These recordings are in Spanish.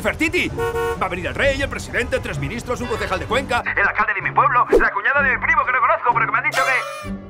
Nefertiti! Va a venir el rey, el presidente, tres ministros, un concejal de Cuenca. El alcalde de mi pueblo, la cuñada de mi primo que no conozco, pero que me han dicho que...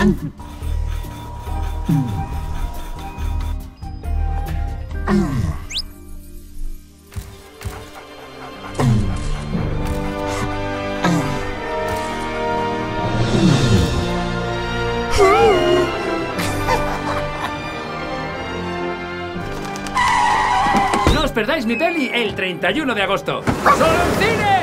No os perdáis mi peli el 31 de agosto. ¡Solo!